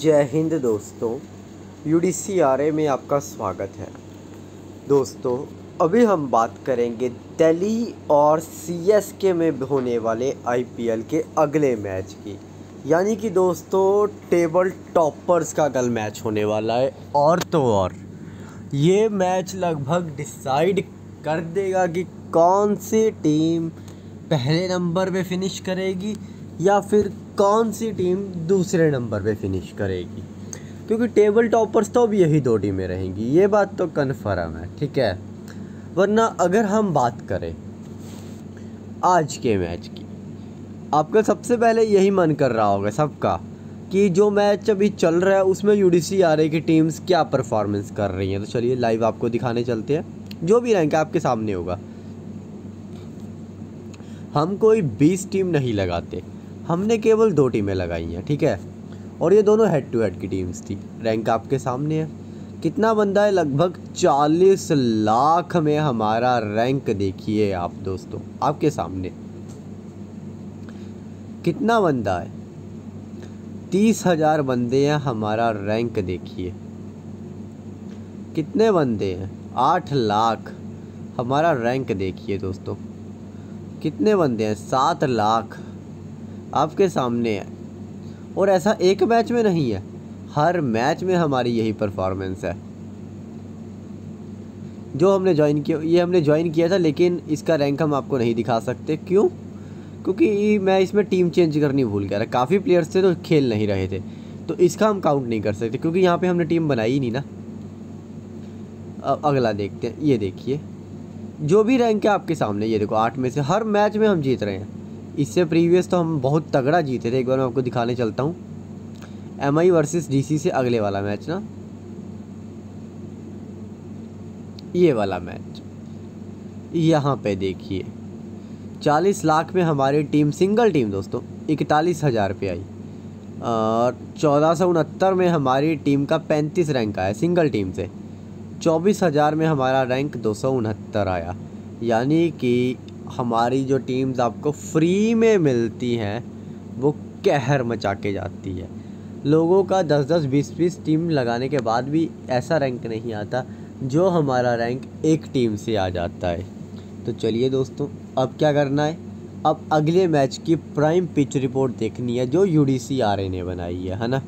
जय हिंद दोस्तों। U D C R A में आपका स्वागत है। दोस्तों, अभी हम बात करेंगे दिल्ली और सी एस के में होने वाले आई पी एल के अगले मैच की। यानी कि दोस्तों, टेबल टॉपर्स का कल मैच होने वाला है, और तो और। ये मैच लगभग डिसाइड कर देगा कि कौन सी टीम पहले नंबर पे फिनिश करेगी, या फिर कौन सी टीम दूसरे नंबर पे फिनिश करेगी? क्योंकि टेबल टॉपर्स तो अब यही दो टीमें रहेंगी। ये बात तो कन्फर्म है, ठीक है? वरना अगर हम बात करें आज के मैच की, आपका सबसे पहले यही मन कर रहा होगा सबका कि जो मैच अभी चल रहा है, उसमें U D C R A की टीम्स क्या परफॉर्मेंस कर रही हैं। तो चलिए लाइव आपको दिखाने चलते हैं। जो भी रैंक आपके सामने होगा। हम कोई बीस टीम नहीं लगाते। हमने केवल दो टीमें लगाई हैं, ठीक है? और ये दोनों हेड टू हेड की टीम्स थी। रैंक आपके सामने है। कितना बंदा है? लगभग चालीस लाख में हमारा रैंक देखिए आप दोस्तों, आपके सामने। कितना बंदा है? तीस हज़ार बंदे हैं, हमारा रैंक देखिए। कितने बंदे हैं? आठ लाख, हमारा रैंक देखिए दोस्तों। कितने बंदे हैं? सात लाख। आपके सामने है। और ऐसा एक मैच में नहीं है। हर मैच में हमारी यही परफॉर्मेंस है। जो हमने ज्वाइन किया, ये हमने ज्वाइन किया था, लेकिन इसका रैंक हम आपको नहीं दिखा सकते। क्यों? क्योंकि मैं इसमें टीम चेंज करनी भूल गया था। काफ़ी प्लेयर्स थे तो खेल नहीं रहे थे। तो इसका हम काउंट नहीं कर सकते, क्योंकि यहाँ पे हमने टीम बनाई ही नहीं ना। अब अगला देखते हैं। ये देखिए। जो भी रैंक है आपके सामने, ये देखो, आठ में से हर मैच में हम जीत रहे हैं। इससे प्रीवियस तो हम बहुत तगड़ा जीते थे, एक बार मैं आपको दिखाने चलता हूँ। M I versus D C से अगले वाला मैच ना। ये वाला मैच यहाँ पे देखिए। चालीस लाख में हमारी टीम सिंगल टीम दोस्तों, इकतालीस हज़ार पे आई। और चौदह सौ उनहत्तर में हमारी टीम का पैंतीस रैंक आया सिंगल टीम से। चौबीस हज़ार में हमारा रैंक दो सौ उनहत्तर आया। यानी कि हमारी जो टीम्स आपको फ्री में मिलती हैं, वो कहर मचा के जाती है। लोगों का दस दस बीस बीस टीम लगाने के बाद भी ऐसा रैंक नहीं आता जो हमारा रैंक एक टीम से आ जाता है। तो चलिए दोस्तों, अब क्या करना है? अब अगले मैच की प्राइम पिच रिपोर्ट देखनी है जो U D C R A ने बनाई है है ना?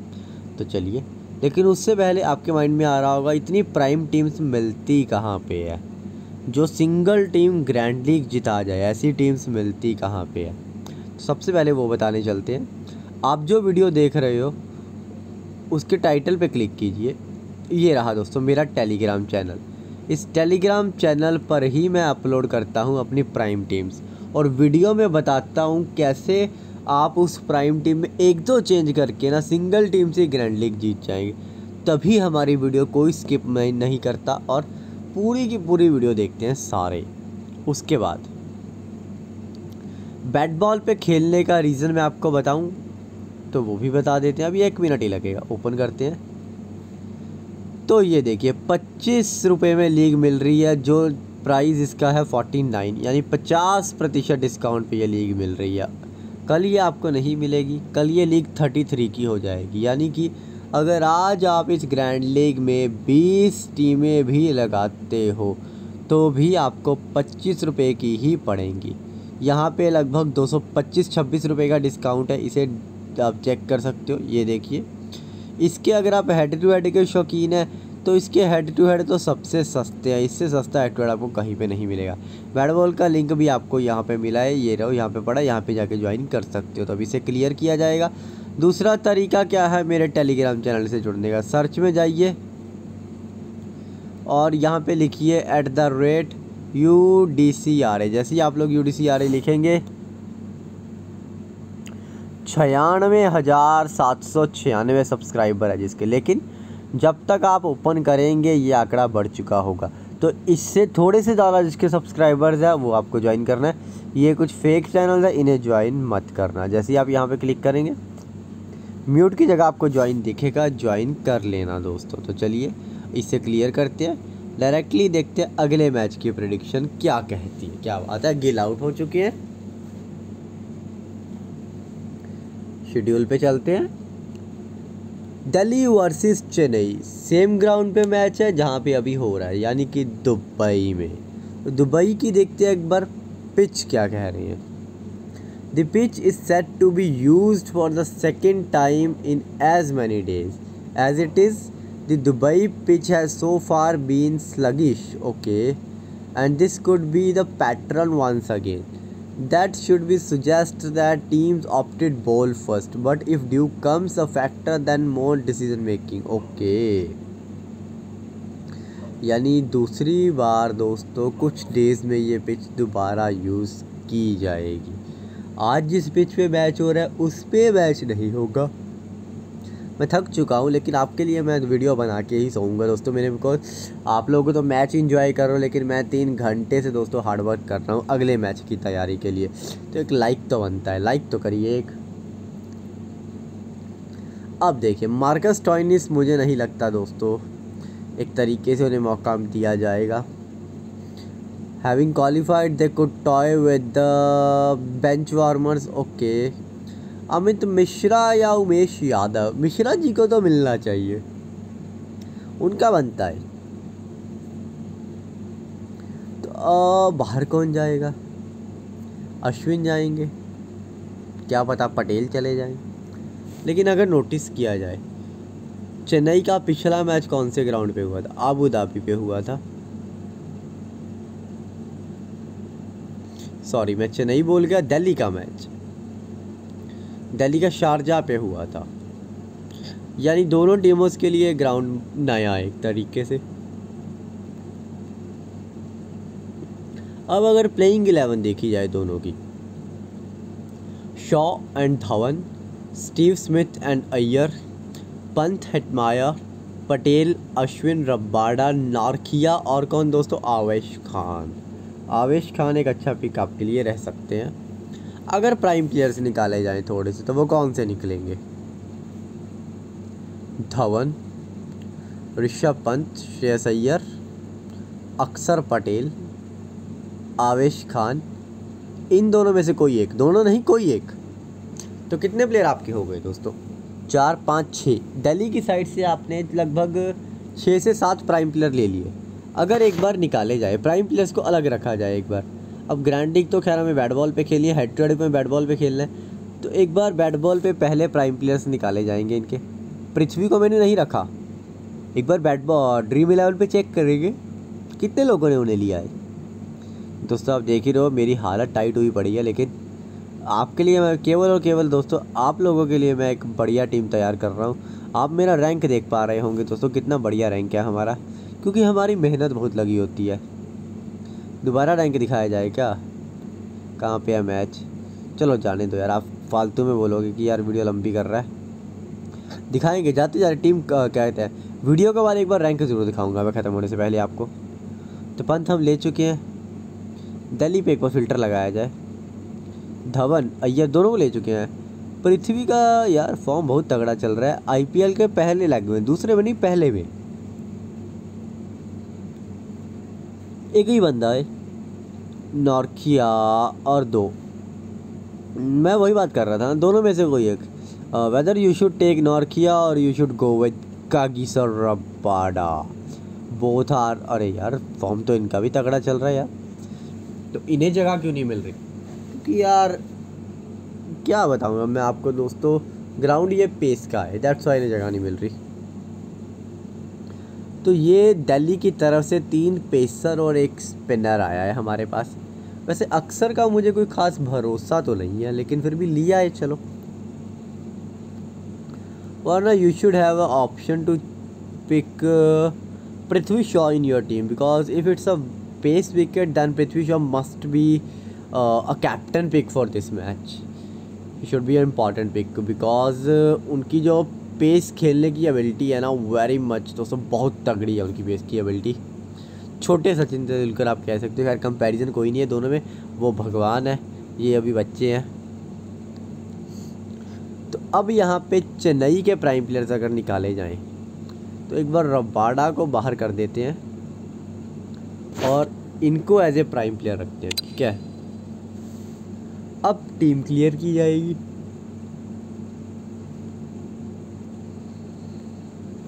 तो चलिए, लेकिन उससे पहले आपके माइंड में आ रहा होगा, इतनी प्राइम टीम्स मिलती कहाँ पे है? जो सिंगल टीम ग्रैंड लीग जिता जाए, ऐसी टीम्स मिलती कहाँ पे है? तो सबसे पहले वो बताने चलते हैं। आप जो वीडियो देख रहे हो, उसके टाइटल पे क्लिक कीजिए। ये रहा दोस्तों मेरा टेलीग्राम चैनल इस टेलीग्राम चैनल पर ही मैं अपलोड करता हूँ अपनी प्राइम टीम्स और वीडियो में बताता हूँ कैसे आप उस प्राइम टीम में एक दो चेंज करके ना सिंगल टीम से ग्रैंड लीग जीत जाएँगे। तभी हमारी वीडियो कोई स्किप नहीं करता और पूरी की पूरी वीडियो देखते हैं सारे। उसके बाद बैट बॉल पे खेलने का रीज़न मैं आपको बताऊँ तो वो भी बता देते हैं। अभी एक मिनट ही लगेगा, ओपन करते हैं। तो ये देखिए, पच्चीस रुपये में लीग मिल रही है, जो प्राइस इसका है फोर्टी नाइन, यानी पचास प्रतिशत डिस्काउंट पे ये लीग मिल रही है। कल ये आपको नहीं मिलेगी, कल ये लीग थर्टी थ्री की हो जाएगी, यानी कि अगर आज आप इस ग्रैंड लीग में बीस टीमें भी लगाते हो तो भी आपको पच्चीस रुपये की ही पड़ेंगी। यहाँ पे लगभग दो सौ पच्चीस, छब्बीस रुपये का डिस्काउंट है, इसे आप चेक कर सकते हो, ये देखिए। इसके अगर आप हेड टू हेड के शौकीन हैं तो इसके हेड टू हेड तो सबसे सस्ते हैं, इससे सस्ता हेड टू हेड आपको कहीं पे नहीं मिलेगा। बैट बॉल का लिंक भी आपको यहाँ पे मिला है, ये रहो, यहाँ पे पड़ा यहाँ पे जाके ज्वाइन कर सकते हो तो अभी इसे क्लियर किया जाएगा। दूसरा तरीका क्या है मेरे टेलीग्राम चैनल से जुड़ने का? सर्च में जाइए और यहाँ पे लिखिए at the rate U D C R A जैसे ही आप लोग U D C R A लिखेंगे, छियानवे हज़ार सात सौ छियानवे सब्सक्राइबर है जिसके। लेकिन जब तक आप ओपन करेंगे, ये आंकड़ा बढ़ चुका होगा। तो इससे थोड़े से ज़्यादा जिसके सब्सक्राइबर्स है, वो आपको ज्वाइन करना है। ये कुछ फेक चैनल है, इन्हें ज्वाइन मत करना। जैसे ही आप यहाँ पे क्लिक करेंगे म्यूट की जगह आपको ज्वाइन दिखेगा ज्वाइन कर लेना दोस्तों। तो चलिए, इसे क्लियर करते हैं। डायरेक्टली देखते हैं अगले मैच की प्रडिक्शन क्या कहती है। क्या बात है गिल आउट हो चुके हैं। शेड्यूल पे चलते हैं। Delhi versus Chennai. Same ground पे मैच है जहाँ पे अभी हो रहा है, यानी कि दुबई में। तो दुबई की देखते हैं एक बार पिच क्या कह रही है। the pitch is set to be use for the second time in as many days as it is the Dubai pitch has so far been sluggish okay and this could be the pattern once again that should be suggest that teams opted bowl first but if dew comes a factor then more decision making okay यानी दूसरी बार दोस्तों कुछ days में ये pitch दोबारा use की जाएगी आज जिस पिच पे मैच हो रहा है, उस पर मैच नहीं होगा। मैं थक चुका हूँ, लेकिन आपके लिए मैं वीडियो बना के ही सोऊँगा। दोस्तों, मेरे बिकॉज़ आप लोग तो मैच इंजॉय कर लेकिन मैं तीन घंटे से दोस्तों हार्डवर्क कर रहा हूँ अगले मैच की तैयारी के लिए। तो एक लाइक तो बनता है लाइक तो करिए एक। अब देखिए, मार्कस टॉइनिस मुझे नहीं लगता दोस्तों, एक तरीके से उन्हें मौका दिया जाएगा। Having qualified they could toy with the bench warmers okay Amit Mishra या उमेश यादव? मिश्रा जी को तो मिलना चाहिए। उनका बनता है। तो बाहर कौन जाएगा? अश्विन जाएँगे। क्या पता पटेल चले जाएँ। लेकिन अगर नोटिस किया जाए, चेन्नई का पिछला मैच कौन से ग्राउंड पे हुआ था? आबू धाबी पे हुआ था। सॉरी, मैं चेन्नई बोल गया, दिल्ली का मैच दिल्ली का शारजा पे हुआ था। यानी दोनों टीमों के लिए ग्राउंड नया एक तरीके से। अब अगर प्लेइंग इलेवन देखी जाए दोनों की। Shaw and Dhawan Steve Smith and Iyer Pant Hetmyer Patel Ashwin Rabada Nortje और कौन दोस्तों? आवेश खान। आवेश खान एक अच्छा पिक आपके लिए रह सकते हैं। अगर प्राइम प्लेयर्स निकाले जाएँ थोड़े से तो वो कौन से निकलेंगे? धवन, ऋषभ पंत, श्रेयस अय्यर, अक्सर पटेल, आवेश खान। इन दोनों में से कोई एक? दोनों नहीं, कोई एक। तो कितने प्लेयर आपके हो गए दोस्तों? चार, पाँच छः दिल्ली की साइड से आपने लगभग छः से सात प्राइम प्लेयर ले लिए। अगर एक बार निकाले जाए प्राइम प्लेयर्स को अलग रखा जाए एक बार। अब ग्रैंड लीग तो खैर हमें बैट बॉल पे खेलिए हेड टू हेड में बैट बॉल पे खेलना है। तो एक बार बैट बॉल पे पहले प्राइम प्लेयर्स निकाले जाएँगे इनके। पृथ्वी को मैंने नहीं रखा। एक बार बैट बॉल ड्रीम इलेवन पे चेक करेंगे, कितने लोगों ने उन्हें लिया है। दोस्तों, आप देख ही रहो मेरी हालत टाइट हुई पड़ी है, लेकिन आपके लिए मैं केवल और केवल दोस्तों, आप लोगों के लिए मैं एक बढ़िया टीम तैयार कर रहा हूँ। आप मेरा रैंक देख पा रहे होंगे, दोस्तों, कितना बढ़िया रैंक है हमारा। क्योंकि हमारी मेहनत बहुत लगी होती है। दोबारा रैंक दिखाया जाए क्या? कहाँ पे है मैच चलो जाने दो यार, आप फालतू में बोलोगे कि यार वीडियो लंबी कर रहा है। दिखाएँगे, जाते जाते टीम क्या कहते हैं वीडियो के बाद एक बार रैंक ज़रूर दिखाऊँगा मैं ख़त्म होने से पहले आपको। तो पंथ हम ले चुके हैं। दिल्ली पे एक बार फ़िल्टर लगाया जाए। धवन, अय्यर दोनों को ले चुके हैं। पृथ्वी का यार फॉर्म बहुत तगड़ा चल रहा है। आईपीएल के पहले लगे हुए दूसरे में नहीं, पहले में। एक ही बंदा है, नॉर्किया और दो। मैं वही बात कर रहा था, दोनों में से कोई एक। Whether you should take Nortje और you should go with Kagiso Rabada both are अरे यार फॉर्म तो इनका भी तगड़ा चल रहा है यार। तो इन्हें जगह क्यों नहीं मिल रही? क्योंकि यार, क्या बताऊँगा मैं आपको दोस्तों ग्राउंड ये पेस का है दैट्स वाई इन्हें जगह नहीं मिल रही। तो ये दिल्ली की तरफ़ से तीन पेसर और एक स्पिनर आया है हमारे पास। वैसे अक्सर का मुझे कोई ख़ास भरोसा तो नहीं है, लेकिन फिर भी लिया है, चलो। वरना you should have a option to pick Prithvi Shaw in your team because if it's a pace wicket then Prithvi Shaw must be a captain pick for this match should be a important pick because उनकी जो pace खेलने की ability है ना very much दोस्तों बहुत तगड़ी है उनकी पेस की एबिलिटी छोटे सचिन तेंदुलकर आप कह सकते हो, खैर कंपैरिजन कोई नहीं है दोनों में, वो भगवान है, ये अभी बच्चे हैं। तो अब यहाँ पे चेन्नई के प्राइम प्लेयर्स अगर निकाले जाएँ तो एक बार रबाडा को बाहर कर देते हैं, और इनको एज ए प्राइम प्लेयर रखते हैं, ठीक है? अब टीम क्लियर की जाएगी।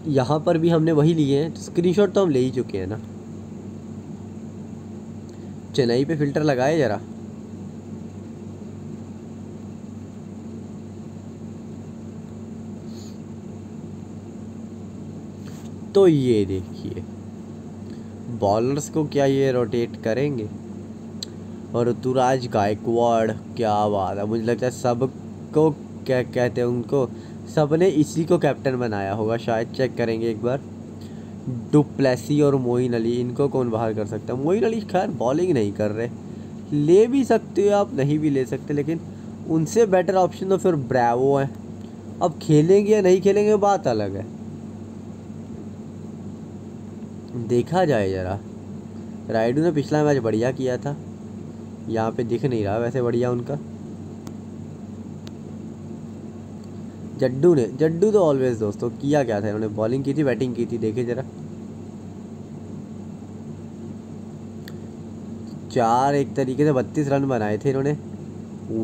यहाँ पर भी हमने वही लिए हैं स्क्रीनशॉट तो हम ले ही चुके हैं ना। चेन्नई पे फ़िल्टर लगाए ज़रा। तो ये देखिए बॉलर्स को क्या ये रोटेट करेंगे? और ऋतुराज गायकवाड़ क्या बात है, मुझे लगता है सबको क्या कहते हैं उनको सबने इसी को कैप्टन बनाया होगा। शायद चेक करेंगे एक बार। डुप्लेसी और मोइन अली, इनको कौन बाहर कर सकता है? मोइन अली खैर बॉलिंग नहीं कर रहे। ले भी सकते हो आप, नहीं भी ले सकते, लेकिन उनसे बेटर ऑप्शन तो फिर ब्रावो है। अब खेलेंगे या नहीं खेलेंगे बात अलग है। देखा जाए ज़रा। राइडू ने पिछला मैच बढ़िया किया था। यहाँ पे दिख नहीं रहा वैसे बढ़िया उनका। जड्डू ने, जड्डू तो ऑलवेज दोस्तों किया क्या था? इन्होंने बॉलिंग की थी बैटिंग की थी, देखे ज़रा। चार एक तरीके से बत्तीस रन बनाए थे इन्होंने।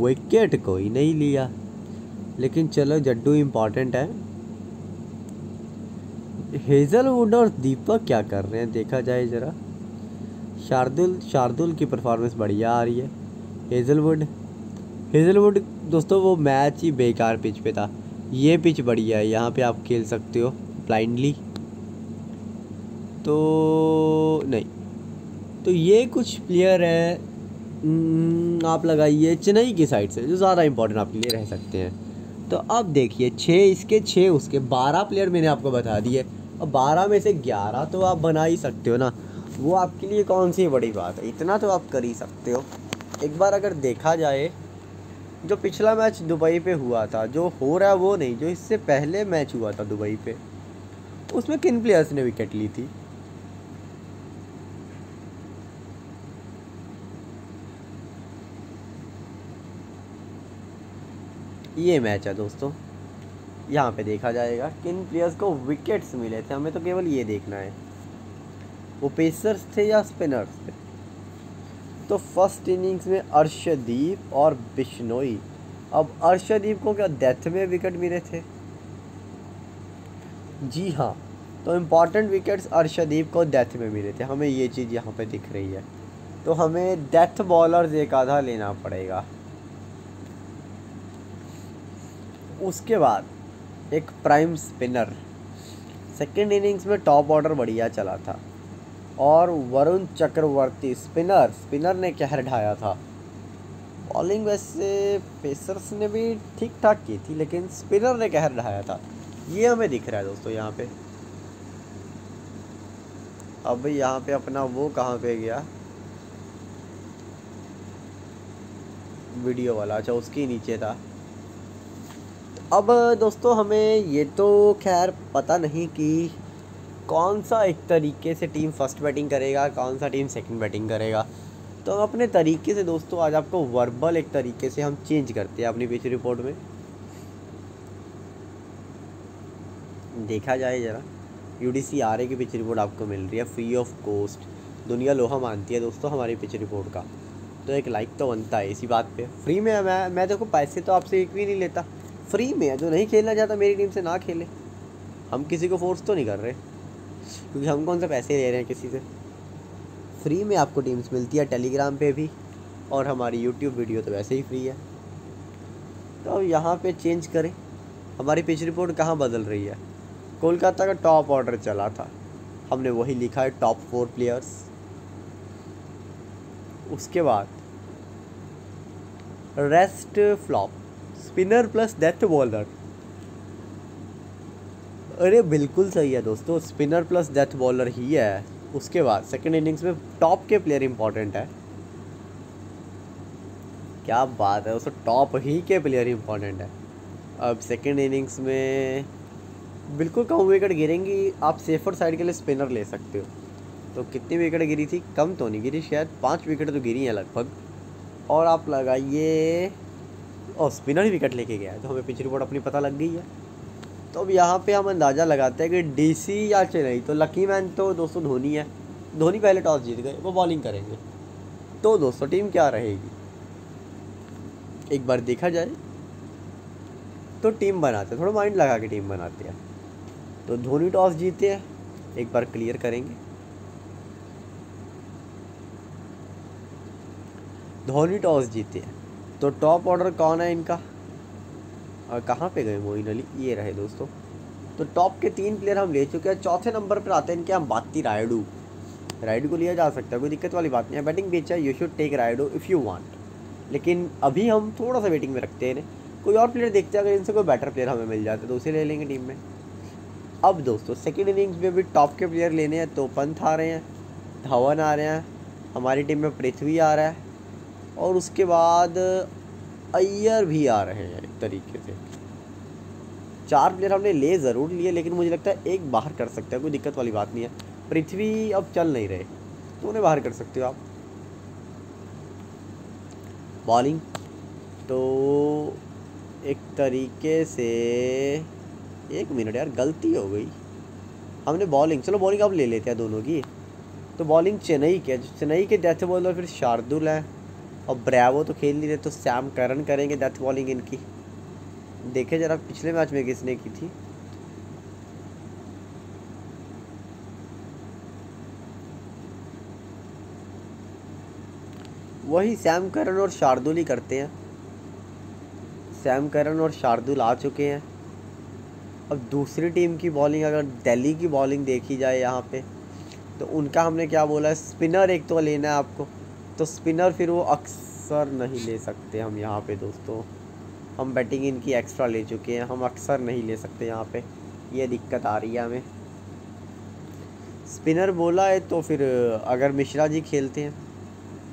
विकेट कोई नहीं लिया। लेकिन चलो, जड्डू इंपॉर्टेंट है। हेजलवुड और दीपक क्या कर रहे हैं? देखा जाए ज़रा। शार्दुल शार्दुल की परफॉर्मेंस बढ़िया आ रही है। हेजलवुड हेजलवुड दोस्तों, वो मैच ही बेकार पिच पे था। ये पिच बढ़िया है यहाँ पे आप खेल सकते हो ब्लाइंडली तो नहीं। तो ये कुछ प्लेयर है हम्म, आप लगाइए चेन्नई की साइड से जो ज़्यादा इंपॉर्टेंट आपके लिए रह सकते हैं। तो अब देखिए छः इसके छः उसके बारह प्लेयर मैंने आपको बता दिए। और बारह में से ग्यारह तो आप बना ही सकते हो ना। वो आपके लिए कौन सी बड़ी बात है? इतना तो आप कर ही सकते हो। एक बार अगर देखा जाए जो पिछला मैच दुबई पे हुआ था, जो हो रहा है वो नहीं, जो इससे पहले मैच हुआ था दुबई पे, उसमें किन प्लेयर्स ने विकेट ली थी? ये मैच है दोस्तों। यहाँ पे देखा जाएगा किन प्लेयर्स को विकेट्स मिले थे। हमें तो केवल ये देखना है। वो पेसर्स थे या स्पिनर्स थे? तो फ़र्स्ट इनिंग्स में अर्शदीप और बिश्नोई। अब अर्शदीप को क्या डेथ में विकेट मिले थे? जी हाँ तो इंपॉर्टेंट विकेट्स अर्शदीप को डेथ में मिले थे। हमें ये चीज़ यहाँ पे दिख रही है। तो हमें डेथ बॉलर्स एक आधा लेना पड़ेगा। उसके बाद एक प्राइम स्पिनर सेकेंड इनिंग्स में टॉप ऑर्डर बढ़िया चला था। और वरुण चक्रवर्ती स्पिनर स्पिनर ने कहर ढाया था। बॉलिंग वैसे पेसर्स ने भी ठीक ठाक की थी, लेकिन स्पिनर ने कहर ढाया था। ये हमें दिख रहा है दोस्तों यहाँ पे। अब यहाँ पे अपना वो कहाँ पे गया? वीडियो वाला अच्छा उसके नीचे था। अब दोस्तों हमें ये तो खैर पता नहीं कि कौन सा एक तरीके से टीम फ़र्स्ट बैटिंग करेगा, कौन सा टीम सेकंड बैटिंग करेगा? तो अपने तरीके से दोस्तों, आज आपको वर्बल एक तरीके से हम चेंज करते हैं अपनी पिच रिपोर्ट में। देखा जाए ज़रा U D C R A की पिच रिपोर्ट आपको मिल रही है फ्री ऑफ़ कॉस्ट दुनिया लोहा मानती है दोस्तों हमारी पिच रिपोर्ट का। तो एक लाइक तो बनता है इसी बात पे। फ्री में मैं मैं देखो, पैसे तो आपसे एक भी नहीं लेता। फ्री में जो नहीं खेलना चाहता मेरी टीम से ना खेले। हम किसी को फोर्स तो नहीं कर रहे। क्योंकि हम कौन से पैसे ले रहे हैं किसी से? फ्री में आपको टीम्स मिलती है टेलीग्राम पे भी और हमारी यूट्यूब वीडियो तो वैसे ही फ्री है। तो अब यहाँ पे चेंज करें। हमारी पिच रिपोर्ट कहाँ बदल रही है? कोलकाता का टॉप ऑर्डर चला था। हमने वही लिखा है टॉप फोर प्लेयर्स उसके बाद rest flop spinner plus death bowler अरे बिल्कुल सही है दोस्तों स्पिनर प्लस डेथ बॉलर ही है। उसके बाद सेकंड इनिंग्स में टॉप के प्लेयर इंपॉर्टेंट है। क्या बात है उसको टॉप ही के प्लेयर इंपॉर्टेंट है। अब सेकंड इनिंग्स में बिल्कुल कम विकेट गिरेंगी, आप सेफर साइड के लिए स्पिनर ले सकते हो। तो कितनी विकेट गिरी थी? कम तो नहीं गिरी, शायद पाँच विकेट तो गिरी हैं लगभग। और आप लगाइए और स्पिनर ही विकेट लेके गया है तो हमें पिच रिपोर्ट अपनी पता लग गई है। तो अब यहाँ पे हम अंदाज़ा लगाते हैं कि डीसी या चेन्नई तो लकी मैन तो दोस्तों धोनी है। धोनी पहले टॉस जीत गए, वो बॉलिंग करेंगे। तो दोस्तों टीम क्या रहेगी? एक बार देखा जाए तो टीम बनाते हैं, थोड़ा माइंड लगा के टीम बनाते हैं। तो धोनी टॉस जीते हैं, एक बार क्लियर करेंगे। धोनी टॉस जीते हैं तो टॉप ऑर्डर कौन है इनका? और कहाँ पे गए मोइन अली ये रहे दोस्तों। तो टॉप के तीन प्लेयर हम ले चुके हैं चौथे नंबर पर आते हैं इनके, हम बाती रायडू। राइड को लिया जा सकता है, कोई दिक्कत वाली बात नहीं है। बैटिंग बेचा you should take Rayudu if you want लेकिन अभी हम थोड़ा सा वेटिंग में रखते हैं कोई और प्लेयर देखते हैं, अगर इनसे कोई बेटर प्लेयर हमें मिल जाते तो उसे ले लेंगे टीम में। अब दोस्तों सेकेंड इनिंग्स में भी टॉप के प्लेयर लेने हैं तो पंथ आ रहे हैं, धवन आ रहे हैं, हमारी टीम में पृथ्वी आ रहा है। और उसके बाद अय्यर भी आ रहे हैं एक तरीके से। चार प्लेयर हमने ले ज़रूर लिए, लेकिन मुझे लगता है एक बाहर कर सकते हैं, कोई दिक्कत वाली बात नहीं है। पृथ्वी अब चल नहीं रहे तो उन्हें बाहर कर सकते हो आप। बॉलिंग तो एक तरीके से एक मिनट यार, गलती हो गई। हमने बॉलिंग चलो बॉलिंग अब ले लेते हैं दोनों की। तो बॉलिंग चेन्नई के चेन्नई के डेथ बॉलर फिर शार्दुल है। और ब्रैवो तो खेल नहीं रहे तो सैम करन करेंगे डेथ बॉलिंग इनकी। देखे ज़रा, पिछले मैच में किसने की थी? वही सैम करन और शार्दुल ही करते हैं। सैम करन और शार्दुल आ चुके हैं। अब दूसरी टीम की बॉलिंग अगर दिल्ली की बॉलिंग देखी जाए यहाँ पे तो उनका हमने क्या बोला है? स्पिनर एक तो लेना है आपको। तो स्पिनर फिर वो अक्सर नहीं ले सकते हम यहाँ पे दोस्तों। हम बैटिंग इनकी एक्स्ट्रा ले चुके हैं, हम अक्सर नहीं ले सकते यहाँ पे। ये दिक्कत आ रही है हमें। स्पिनर बोला है तो फिर, अगर मिश्रा जी खेलते हैं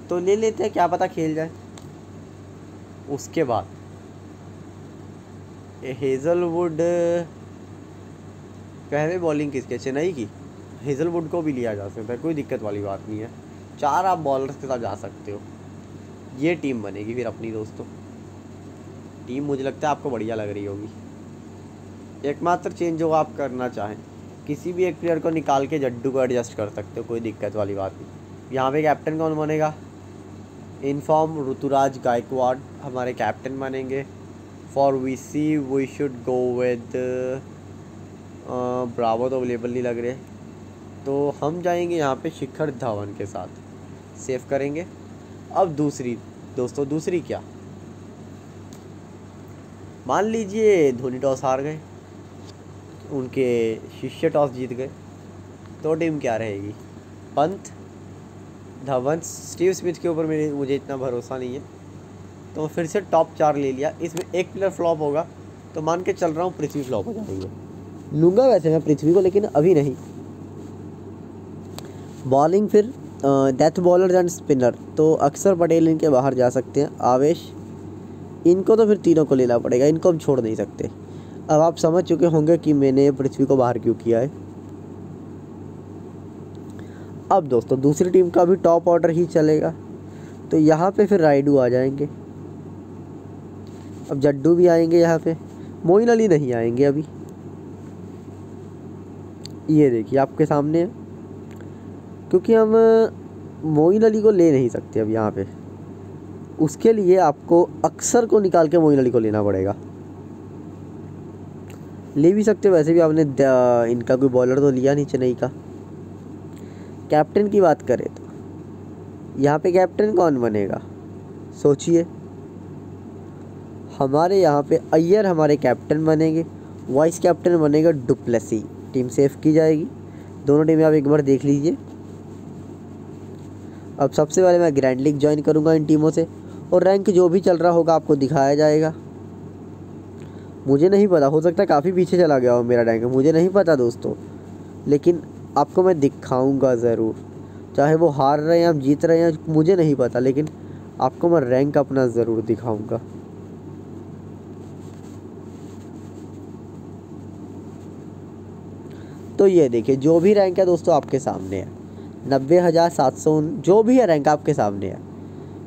तो ले लेते हैं, क्या पता खेल जाए। उसके बाद, हेज़लवुड, पहले बॉलिंग किसके, चेन्नई की? हेज़लवुड को भी लिया जा सकता है, कोई दिक्कत वाली बात नहीं है। चार आप बॉलर्स के साथ जा सकते हो। ये टीम बनेगी फिर अपनी दोस्तों। टीम मुझे लगता है आपको बढ़िया लग रही होगी। एकमात्र चेंज जो आप करना चाहें, किसी भी एक प्लेयर को निकाल के जड्डू को एडजस्ट कर सकते हो, कोई दिक्कत वाली बात नहीं। यहाँ पे कैप्टन कौन बनेगा? इनफॉर्म ऋतुराज गायकवाड़ हमारे कैप्टन बनेंगे। For V C we should go with Bravo तो अवेलेबल नहीं लग रहे। तो हम जाएँगे यहाँ पे शिखर धवन के साथ। सेव करेंगे। अब दूसरी, दोस्तों, दूसरी क्या? मान लीजिए धोनी टॉस हार गए, उनके शिष्य टॉस जीत गए तो टीम क्या रहेगी? पंत धवन स्टीव स्मिथ के ऊपर मेरे, मुझे इतना भरोसा नहीं है। तो फिर से टॉप चार ले लिया। इसमें एक प्लेयर फ्लॉप होगा तो मान के चल रहा हूँ, पृथ्वी फ्लॉप हो जाएँगे। लूँगा वैसे मैं पृथ्वी को, लेकिन अभी नहीं। बॉलिंग फिर डेथ बॉलर एंड स्पिनर तो अक्सर पटेल इनके बाहर जा सकते हैं। आवेश, इनको तो फिर तीनों को लेना पड़ेगा। इनको हम छोड़ नहीं सकते। अब आप समझ चुके होंगे कि मैंने पृथ्वी को बाहर क्यों किया है। अब दोस्तों, दूसरी टीम का भी टॉप ऑर्डर ही चलेगा। तो यहाँ पे फिर राइडू आ जाएँगे। अब जड्डू भी आएँगे यहाँ पे। मोइन अली नहीं आएँगे अभी। ये देखिए, आपके सामने है। क्योंकि हम मोइन अली को ले नहीं सकते अब यहाँ पे। उसके लिए आपको अक्सर को निकाल के मोइन अली को लेना पड़ेगा। ले भी सकते, वैसे भी आपने इनका कोई बॉलर तो लिया नहीं चेन्नई का। कैप्टन की बात करें तो यहाँ पे कैप्टन कौन बनेगा? सोचिए। हमारे यहाँ पे अय्यर हमारे कैप्टन बनेंगे वाइस कैप्टन बनेगा डुप्लेसी टीम सेफ़ की जाएगी। दोनों टीमें आप एक बार देख लीजिए। अब सबसे पहले मैं ग्रैंड लीग ज्वाइन करूँगा इन टीमों से और रैंक जो भी चल रहा होगा आपको दिखाया जाएगा। मुझे नहीं पता, हो सकता काफ़ी पीछे चला गया हो मेरा रैंक मुझे नहीं पता दोस्तों। लेकिन आपको मैं दिखाऊँगा ज़रूर। चाहे वो हार रहे हैं या जीत रहे हैं, मुझे नहीं पता, लेकिन आपको मैं रैंक अपना ज़रूर दिखाऊँगा। तो ये देखिए, जो भी रैंक है दोस्तों आपके सामने है। नब्बे हज़ार सात सौ जो भी है रैंक आपके सामने है।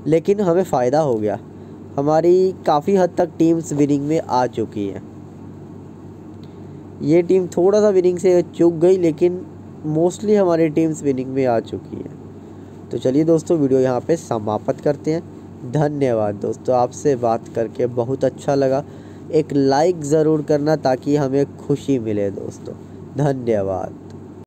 लेकिन हमें फ़ायदा हो गया। हमारी काफ़ी हद तक टीम्स विनिंग में आ चुकी हैं। ये टीम थोड़ा सा विनिंग से चूक गई, लेकिन मोस्टली हमारी टीम्स विनिंग में आ चुकी हैं। तो चलिए दोस्तों वीडियो यहाँ पे समाप्त करते हैं। धन्यवाद दोस्तों, आपसे बात करके बहुत अच्छा लगा। एक लाइक ज़रूर करना ताकि हमें खुशी मिले दोस्तों। धन्यवाद।